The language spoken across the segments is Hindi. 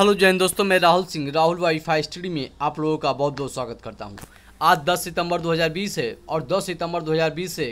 हेलो जैन दोस्तों, मैं राहुल सिंह, राहुल वाईफाई स्टडी में आप लोगों का बहुत बहुत स्वागत करता हूँ। आज 10 सितंबर 2020 है और 10 सितंबर 2020 से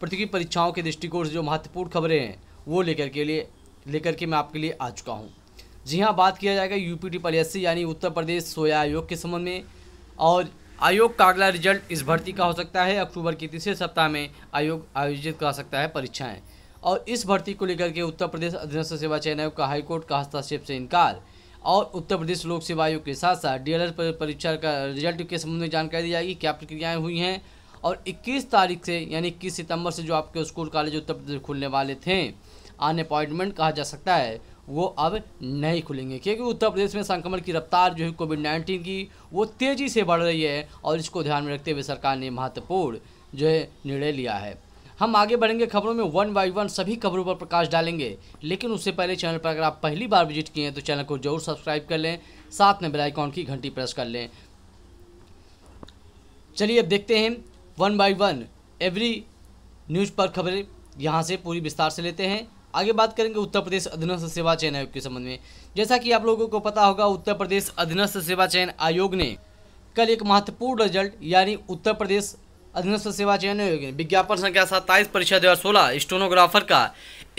प्रतियोगी परीक्षाओं के दृष्टिकोण से जो महत्वपूर्ण खबरें हैं, वो लेकर के लिए, लेकर के मैं आपके लिए आ चुका हूँ। जी हाँ बात किया जाएगा यूपी ट्रिपल एस यानी उत्तर प्रदेश सोया आयोग के संबंध में। और आयोग का अगला रिज़ल्ट इस भर्ती का हो सकता है, अक्टूबर के तीसरे सप्ताह में आयोग आयोजित करा सकता है परीक्षाएँ। और इस भर्ती को लेकर के उत्तर प्रदेश अधीनस्थ सेवा चयन आयोग का हाईकोर्ट का हस्तक्षेप से इनकार। और उत्तर प्रदेश लोक सेवा आयोग के साथ साथ डीएलएल परीक्षा का रिज़ल्ट के संबंध में जानकारी दी जाएगी, क्या प्रक्रियाएँ हुई हैं और 21 तारीख से, यानी 21 सितंबर से जो आपके स्कूल कॉलेज उत्तर प्रदेश खुलने वाले थे, अन अपॉइंटमेंट कहा जा सकता है, वो अब नहीं खुलेंगे। क्योंकि उत्तर प्रदेश में संक्रमण की रफ्तार जो है कोविड नाइन्टीन की, वो तेज़ी से बढ़ रही है और इसको ध्यान में रखते हुए सरकार ने महत्वपूर्ण जो है निर्णय लिया है। हम आगे बढ़ेंगे खबरों में वन बाई वन सभी खबरों पर प्रकाश डालेंगे। लेकिन उससे पहले चैनल पर अगर आप पहली बार विज़िट किए हैं तो चैनल को ज़रूर सब्सक्राइब कर लें, साथ में बेल आइकॉन की घंटी प्रेस कर लें। चलिए अब देखते हैं one by one every news पर खबरें यहाँ से पूरी विस्तार से लेते हैं। आगे बात करेंगे उत्तर प्रदेश अधीनस्थ सेवा चयन आयोग के संबंध में। जैसा कि आप लोगों को पता होगा, उत्तर प्रदेश अधीनस्थ सेवा चयन आयोग ने कल एक महत्वपूर्ण रिज़ल्ट यानी उत्तर प्रदेश अधीनस्थ सेवा चयन विज्ञापन संख्या सत्ताईस परीक्षा दो हज़ार सोलह स्टोनोग्राफर का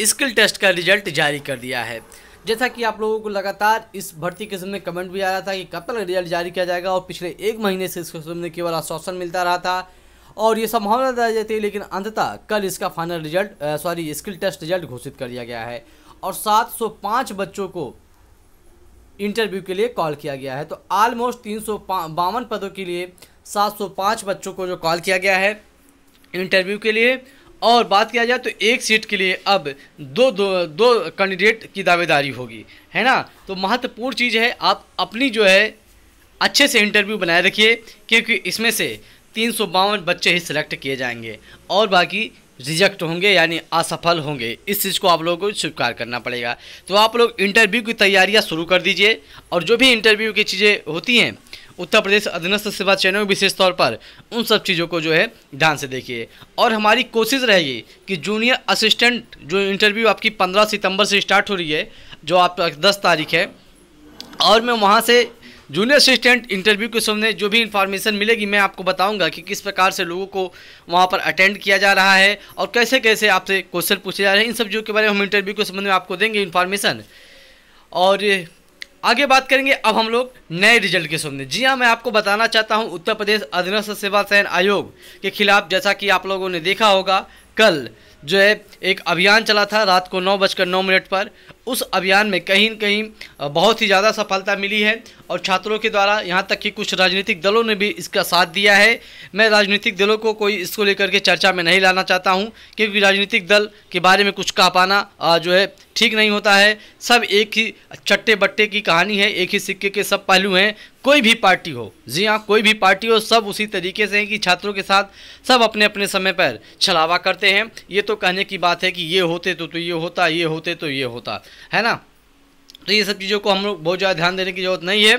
स्किल टेस्ट का रिज़ल्ट जारी कर दिया है। जैसा कि आप लोगों को लगातार इस भर्ती के में कमेंट भी आया था कि कब तक रिज़ल्ट जारी किया जाएगा और पिछले एक महीने से इसके में केवल आश्वासन मिलता रहा था और ये संभावना दी जाती है लेकिन अंततः कल इसका final result sorry skill test result घोषित कर दिया गया है और 705 बच्चों को इंटरव्यू के लिए कॉल किया गया है। तो ऑलमोस्ट तीन पदों के लिए 705 बच्चों को जो कॉल किया गया है इंटरव्यू के लिए। और बात किया जाए तो एक सीट के लिए अब दो दो दो कैंडिडेट की दावेदारी होगी, है ना? तो महत्वपूर्ण चीज़ है, आप अपनी जो है, अच्छे से इंटरव्यू बनाए रखिए, क्योंकि इसमें से तीन सौ बावन बच्चे ही सिलेक्ट किए जाएँगे और बाकी रिजेक्ट होंगे, यानी असफल होंगे। इस चीज़ को आप लोगों को स्वीकार करना पड़ेगा। तो आप लोग इंटरव्यू की तैयारियाँ शुरू कर दीजिए, और जो भी इंटरव्यू की चीज़ें होती हैं उत्तर प्रदेश अधीनस्थ सेवा चयनों में विशेष तौर पर उन सब चीज़ों को जो है ध्यान से देखिए। और हमारी कोशिश रहेगी कि जूनियर असिस्टेंट जो इंटरव्यू आपकी पंद्रह सितंबर से स्टार्ट हो रही है, जो आप दस तारीख है, और मैं वहाँ से जूनियर असिस्टेंट इंटरव्यू के सामने जो भी इन्फॉर्मेशन मिलेगी, मैं आपको बताऊँगा कि किस प्रकार से लोगों को वहाँ पर अटेंड किया जा रहा है और कैसे कैसे आपसे क्वेश्चन पूछे जा रहे हैं। इन सब चीज़ों के बारे में हम इंटरव्यू के संबंध में आपको देंगे इन्फॉर्मेशन। और आगे बात करेंगे, अब हम लोग नए रिज़ल्ट के सामने जी हाँ मैं आपको बताना चाहता हूँ, उत्तर प्रदेश अधीनस्थ सेवा चयन आयोग के खिलाफ, जैसा कि आप लोगों ने देखा होगा, कल जो है, एक अभियान चला था, रात को नौ बजकर नौ मिनट पर। उस अभियान में कहीं न कहीं बहुत ही ज़्यादा सफलता मिली है और छात्रों के द्वारा यहाँ तक कि कुछ राजनीतिक दलों ने भी इसका साथ दिया है। मैं राजनीतिक दलों को कोई इसको लेकर के चर्चा में नहीं लाना चाहता हूँ क्योंकि राजनीतिक दल के बारे में कुछ कह पाना जो है ठीक नहीं होता है। सब एक ही चट्टे बट्टे की कहानी है एक ही सिक्के के सब पहलू हैं। कोई भी पार्टी हो जी हाँ कोई भी पार्टी हो सब उसी तरीके से हैं कि छात्रों के साथ सब अपने अपने समय पर छलावा करते हैं। ये तो कहने की बात है कि ये होते तो, तो ये होता ये होते तो ये होता। है ना? तो ये सब चीज़ों को हम लोग बहुत ज़्यादा ध्यान देने की ज़रूरत नहीं है।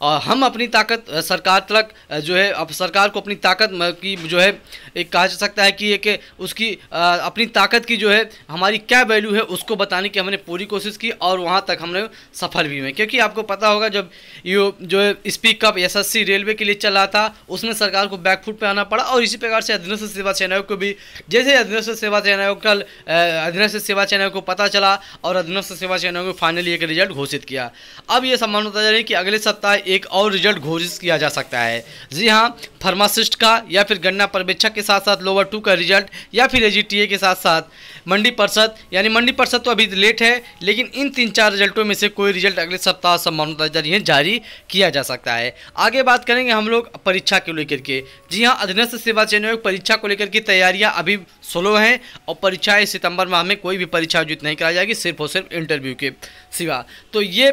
और हम अपनी ताकत सरकार तक जो है, अब सरकार को अपनी ताकत की, जो है, एक कहा जा सकता है कि एक, उसकी अपनी ताकत की जो है, हमारी क्या वैल्यू है, उसको बताने की हमने पूरी कोशिश की और वहाँ तक हमने सफल भी हुए। क्योंकि आपको पता होगा, जब ये, जो है स्पीक अप एस रेलवे के लिए चला था, उसमें सरकार को बैकफुट पर आना पड़ा और इसी प्रकार से अधीनस्थ सेवा चयन आयोग को भी, जैसे अधीनस्थ सेवा चयन आयोग कल अधीनस्थ सेवा चयन आयोग को पता चला और अधीनस्थ सेवा चयन आयोग ने फाइनली एक रिज़ल्ट घोषित किया। अब ये सम्मान होता जा रहा है कि अगले सप्ताह एक और रिज़ल्ट घोषित किया जा सकता है। जी हाँ फार्मासिस्ट का या फिर गन्ना पर्यवेक्षक के साथ साथ लोअर टू का रिज़ल्ट या फिर एजीटीए के साथ साथ मंडी परिषद, यानी मंडी परिषद तो अभी लेट है, लेकिन इन तीन चार रिजल्टों में से कोई रिज़ल्ट अगले सप्ताह संभावना जारी किया जा सकता है। आगे बात करेंगे हम लोग परीक्षा को लेकर के। जी हाँ अधीनस्थ सेवा चयन आयोग परीक्षा को लेकर की तैयारियाँ अभी स्लो हैं और परीक्षाएँ सितंबर माह में कोई भी परीक्षा आयोजित नहीं कराई जाएगी, सिर्फ़ और सिर्फ़ इंटरव्यू के सिवा। तो ये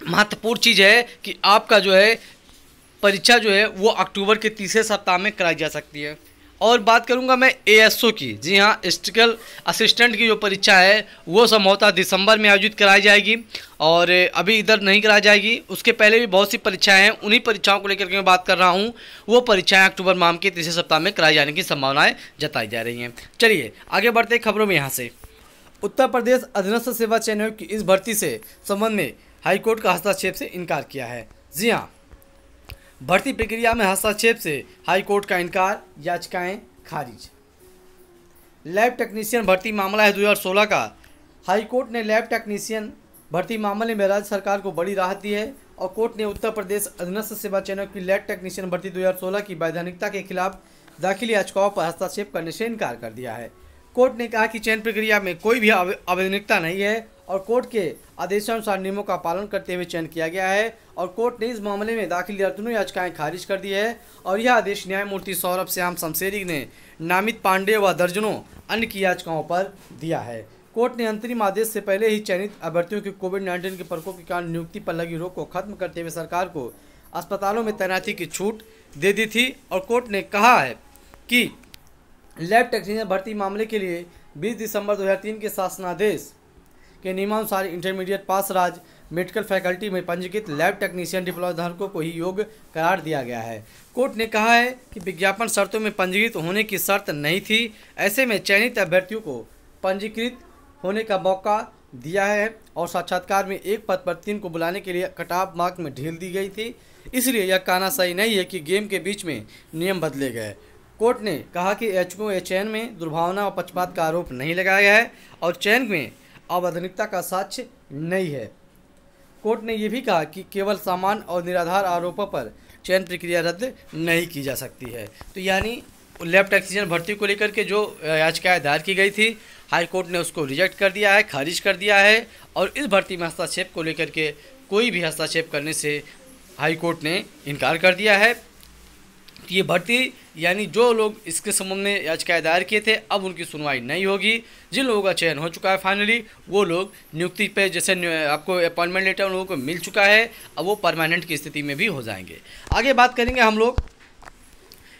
महत्वपूर्ण चीज़ है कि आपका जो है परीक्षा जो है वो अक्टूबर के तीसरे सप्ताह में कराई जा सकती है। और बात करूँगा मैं एएसओ की। जी हाँ स्टिकल असिस्टेंट की जो परीक्षा है, वो संभवतः दिसंबर में आयोजित कराई जाएगी और अभी इधर नहीं कराई जाएगी। उसके पहले भी बहुत सी परीक्षाएँ हैं, उन्हीं परीक्षाओं को लेकर के मैं बात कर रहा हूँ। वो परीक्षाएँ अक्टूबर माह के तीसरे सप्ताह में कराई जाने की संभावनाएँ जताई जा रही हैं। चलिए, आगे बढ़ते खबरों में यहाँ से। उत्तर प्रदेश अधीनस्थ सेवा चयन की इस भर्ती से संबंध में हाईकोर्ट का हस्तक्षेप से इनकार किया है। जी हाँ। भर्ती प्रक्रिया में हस्तक्षेप से हाईकोर्ट का इनकार, याचिकाएँ खारिज। लैब टेक्नीशियन भर्ती मामला है 2016 का। हाईकोर्ट ने लैब टेक्नीशियन भर्ती मामले में राज्य सरकार को बड़ी राहत दी है और कोर्ट ने उत्तर प्रदेश अधीनस्थ सेवा चयन की लैब टेक्नीशियन भर्ती 2016 की वैधानिकता के खिलाफ दाखिल याचिकाओं पर हस्तक्षेप करने से इनकार कर दिया है। कोर्ट ने कहा कि चयन प्रक्रिया में कोई भी अवैधानिकता नहीं है। और कोर्ट के आदेशानुसार नियमों का पालन करते हुए चयन किया गया है और कोर्ट ने इस मामले में दाखिल दर्जनों याचिकाएँ खारिज कर दी है और यह आदेश न्यायमूर्ति सौरभ श्याम शमशेरी ने नामित पांडे व दर्जनों अन्य की याचिकाओं पर दिया है। कोर्ट ने अंतरिम आदेश से पहले ही चयनित अभ्यर्थियों की कोविड नाइन्टीन के प्रकोप के कारण नियुक्ति पर लगी रोक को खत्म करते हुए सरकार को अस्पतालों में तैनाती की छूट दे दी थी और कोर्ट ने कहा है कि लैब टेक्नीशियन भर्ती मामले के लिए 20 दिसंबर 2003 के शासनादेश के नियमानुसार इंटरमीडिएट पास राज मेडिकल फैकल्टी में पंजीकृत लैब टेक्नीशियन डिप्लोमा धारकों को ही योग्य करार दिया गया है। कोर्ट ने कहा है कि विज्ञापन शर्तों में पंजीकृत होने की शर्त नहीं थी। ऐसे में चयनित अभ्यर्थियों को पंजीकृत होने का मौका दिया है और साक्षात्कार में एक पद पर तीन को बुलाने के लिए कटाव मार्क में ढील दी गई थी। इसलिए यह कहना सही नहीं है कि गेम के बीच में नियम बदले गए। कोर्ट ने कहा कि एच चयन में दुर्भावना और पक्षपात का आरोप नहीं लगाया गया है और चयन में अवैधानिकता का साक्ष्य नहीं है। कोर्ट ने यह भी कहा कि केवल सामान और निराधार आरोपों पर चयन प्रक्रिया रद्द नहीं की जा सकती है। तो यानी लैब टेक्नीशियन भर्ती को लेकर के जो याचिकाएँ दायर की गई थी हाई कोर्ट ने उसको रिजेक्ट कर दिया है, खारिज कर दिया है और इस भर्ती में हस्तक्षेप को लेकर के कोई भी हस्तक्षेप करने से हाई कोर्ट ने इनकार कर दिया है। ये भर्ती, यानी जो लोग इसके संबंध में याचिकाएँ दायर किए थे, अब उनकी सुनवाई नहीं होगी। जिन लोगों का चयन हो चुका है फाइनली वो लोग नियुक्ति पे जैसे आपको अपॉइंटमेंट लेटर उन लोगों को मिल चुका है, अब वो परमानेंट की स्थिति में भी हो जाएँगे। आगे बात करेंगे हम लोग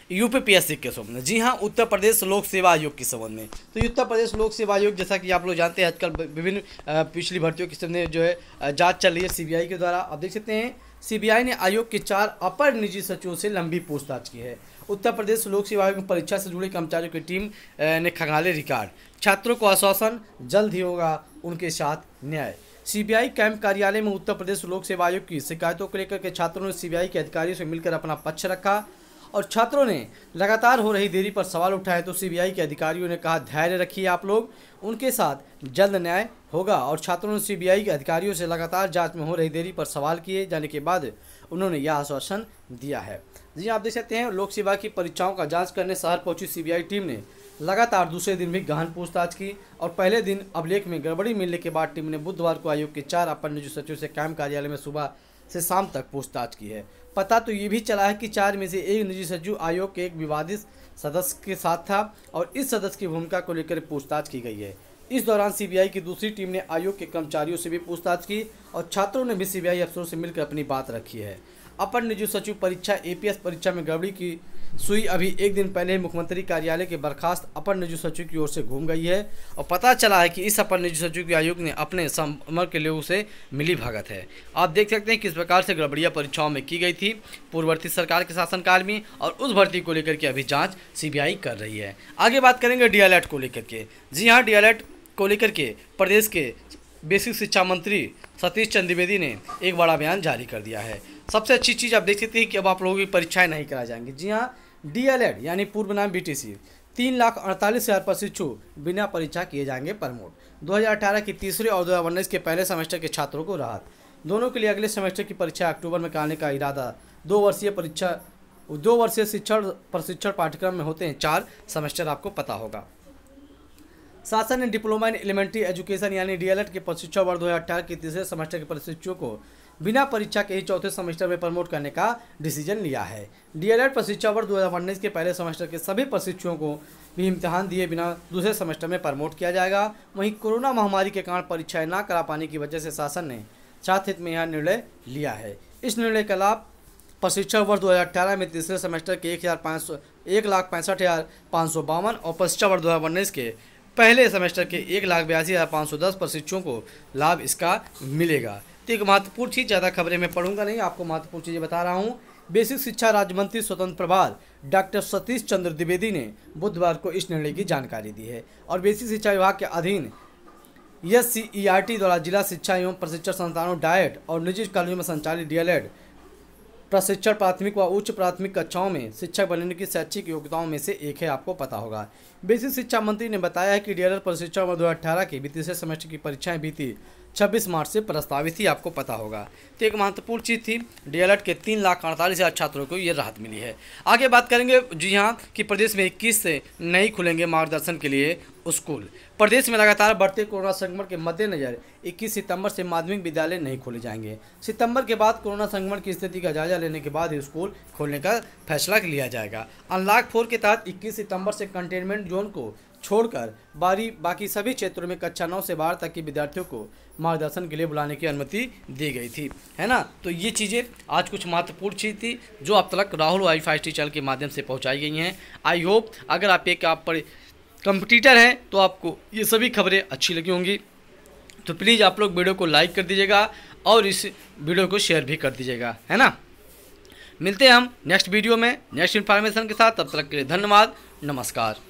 यूपी पी के संबंध में। जी हाँ उत्तर प्रदेश लोक सेवा आयोग के संबंध में। तो उत्तर प्रदेश लोक सेवा आयोग, जैसा कि आप लोग जानते हैं, आजकल विभिन्न पिछली भर्तियों के संबंध में जो है जाँच चल रही है सीबीआई के द्वारा। आप देख सकते हैं सीबीआई ने आयोग के चार अपर निजी सचिवों से लंबी पूछताछ की है। उत्तर प्रदेश लोक सेवा आयोग परीक्षा से जुड़े कर्मचारियों की टीम ने खंगाले रिकॉर्ड। छात्रों को आश्वासन, जल्द ही होगा उनके साथ न्याय। सीबीआई कैंप कार्यालय में उत्तर प्रदेश लोक सेवा आयोग की शिकायतों को लेकर के छात्रों ने सीबीआई के अधिकारियों से मिलकर अपना पक्ष रखा। और छात्रों ने लगातार हो रही देरी पर सवाल उठाए तो सीबीआई के अधिकारियों ने कहा, धैर्य रखिए आप लोग, उनके साथ जल्द न्याय होगा। और छात्रों ने सीबीआई के अधिकारियों से लगातार जाँच में हो रही देरी पर सवाल किए जाने के बाद उन्होंने यह आश्वासन दिया है। जी आप देख सकते हैं, लोक सेवा की परीक्षाओं का जाँच करने शहर पहुँची सीबीआई टीम ने। लगातार दूसरे दिन भी गहन पूछताछ की और पहले दिन अभिलेख में गड़बड़ी मिलने के बाद टीम ने बुधवार को आयोग के चार अपर निजी सचिव से कैंप कार्यालय में सुबह से शाम तक पूछताछ की है। पता तो ये भी चला है कि चार में से एक निजी सचिव आयोग के एक विवादित सदस्य के साथ था और इस सदस्य की भूमिका को लेकर पूछताछ की गई है। इस दौरान सीबीआई की दूसरी टीम ने आयोग के कर्मचारियों से भी पूछताछ की और छात्रों ने भी सीबीआई अफसरों से मिलकर अपनी बात रखी है। अपर निजी सचिव परीक्षा, एपीएस परीक्षा में गड़बड़ी की सुई अभी एक दिन पहले मुख्यमंत्री कार्यालय के बर्खास्त अपर निजी सचिव की ओर से घूम गई है और पता चला है कि इस अपर निजी सचिव के आयोग ने अपने संपर्क के लोगों से मिली भगत है। आप देख सकते हैं किस प्रकार से गड़बड़िया परीक्षाओं में की गई थी। पूर्ववर्ती सरकार के शासनकाल में और उस भर्ती को लेकर के अभी जाँच सी कर रही है। आगे बात करेंगे डी को लेकर के। जी हाँ डी को लेकर के प्रदेश के बेसिक शिक्षा मंत्री सतीश चंद्र द्विवेदी ने एक बड़ा बयान जारी कर दिया है। सबसे अच्छी चीज़ आप देख सकते हैं कि अब आप लोगों की परीक्षाएँ नहीं कराई जाएँगी। जी हाँ डी यानी पूर्व नाम बी तीन लाख अड़तालीस हज़ार प्रशिक्षु बिना परीक्षा किए जाएँगे प्रमोट 2018 की तीसरे और दो हज़ार उन्नीस के पहले सेमेस्टर के छात्रों को राहत। दोनों के लिए अगले सेमेस्टर की परीक्षा अक्टूबर में कराने का इरादा। दो वर्षीय परीक्षा, दो वर्षीय शिक्षण प्रशिक्षण पाठ्यक्रम में होते हैं चार, सेमेस्टर आपको पता होगा। शासन ने डिप्लोमा इन एलिमेंट्री एजुकेशन यानी डीएलएड के प्रशिक्षण वर्ष दो हज़ार अठारह के तीसरे सेमेस्टर के प्रशिक्षुओं को बिना परीक्षा के ही चौथे सेमेस्टर में प्रमोट करने का डिसीज़न लिया है। डीएलएड प्रशिक्षण वर्ष दो हज़ार उन्नीस के पहले सेमेस्टर के सभी प्रशिक्षुओं को भी इम्तिहान दिए बिना दूसरे सेमेस्टर में प्रमोट किया जाएगा। वहीं कोरोना महामारी के कारण परीक्षाएँ न करा पाने की वजह से शासन ने छात्र हित में यह निर्णय लिया है। इस निर्णय का लाभ प्रशिक्षण वर्ष 2018 में तीसरे सेमेस्टर के एक हज़ार पाँच सौ, एक लाख पैंसठ हज़ार पाँच सौ बावन और प्रशिक्षण वर्ष दो हज़ार उन्नीस के पहले सेमेस्टर के एक लाख बयासी हज़ार पाँच सौ दस प्रशिक्षुओं को लाभ इसका मिलेगा। तो एक महत्वपूर्ण चीज़ ज़्यादा खबरें मैं पढ़ूँगा नहीं, आपको महत्वपूर्ण चीज़ें बता रहा हूँ। बेसिक शिक्षा राज्य मंत्री स्वतंत्र प्रभार, डॉक्टर सतीश चंद्र द्विवेदी ने बुधवार को इस निर्णय की जानकारी दी है। और बेसिक शिक्षा विभाग के अधीन एस द्वारा जिला शिक्षा एवं प्रशिक्षण संस्थानों डायट और निजी कॉलेजों में संचालित डीएलएड प्रशिक्षण प्राथमिक व उच्च प्राथमिक कक्षाओं में शिक्षक बनने की शैक्षिक योग्यताओं में से एक है, आपको पता होगा। बेसिक शिक्षा मंत्री ने बताया है कि डीएलएड प्रशिक्षण दो हज़ार अठारह की वित्तीय सेमेस्टर की परीक्षाएँ बीती। 26 मार्च से प्रस्तावित ही आपको पता होगा। तो एक महत्वपूर्ण चीज़ थी, डीएलएड के तीन लाख अड़तालीस हज़ार छात्रों को ये राहत मिली है। आगे बात करेंगे जी हाँ कि प्रदेश में इक्कीस से नहीं खुलेंगे मार्गदर्शन के लिए स्कूल। प्रदेश में लगातार बढ़ते कोरोना संक्रमण के मद्देनजर 21 सितंबर से माध्यमिक विद्यालय नहीं खोले जाएँगे। सितंबर के बाद कोरोना संक्रमण की स्थिति का जायजा लेने के बाद ही स्कूल खोलने का फैसला लिया जाएगा। अनलॉक फोर के तहत 21 सितंबर से कंटेनमेंट जोन को छोड़कर बारी बाकी सभी क्षेत्रों में कक्षा नौ से बारह तक के विद्यार्थियों को मार्गदर्शन के लिए बुलाने की अनुमति दी गई थी। है ना? तो ये चीज़ें आज कुछ महत्वपूर्ण चीज़ थी, जो अब तक Rahul Y five T channel के माध्यम से पहुंचाई गई हैं। आई होप अगर आप एक आप पर कंपटीटर हैं तो आपको ये सभी खबरें अच्छी लगी होंगी। तो प्लीज़ आप लोग वीडियो को लाइक कर दीजिएगा और इस वीडियो को शेयर भी कर दीजिएगा। है ना? मिलते हैं हम नेक्स्ट वीडियो में, नेक्स्ट इन्फॉर्मेशन के साथ। तब तक के लिए धन्यवाद, नमस्कार।